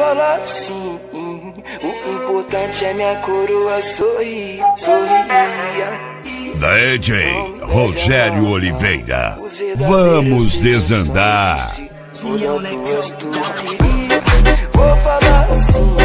falar sim. O importante é minha coroa sorrir, sorrir. DJ Rogério Oliveira. Vamos desandar. Vou falar assim.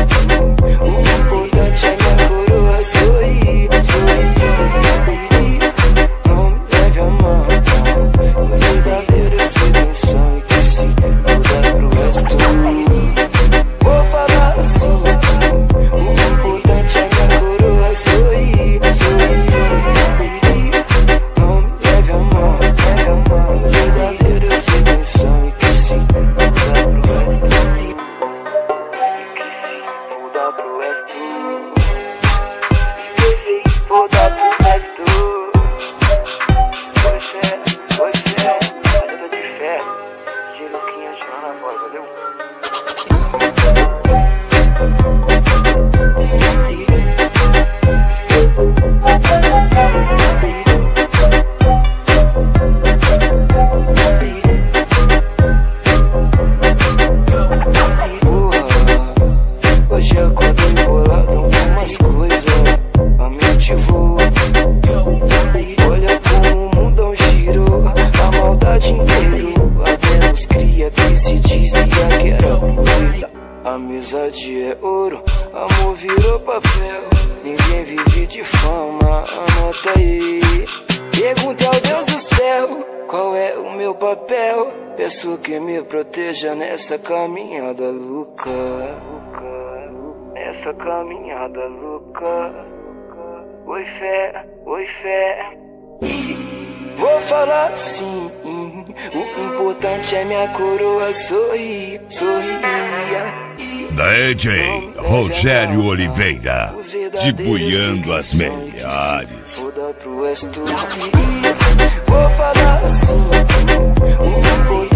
Os cria que se que era coisa. Amizade é ouro, amor virou papel. Ninguém vive de fama, anota aí. Pergunte ao Deus do céu qual é o meu papel. Peço que me proteja nessa caminhada louca. Nessa caminhada louca. Oi, fé, oi, fé. Vou falar sim. O importante é minha coroa sorrir, sorria. DJ Rogério Oliveira, debulhando as melhores. É Vou falar assim, o importante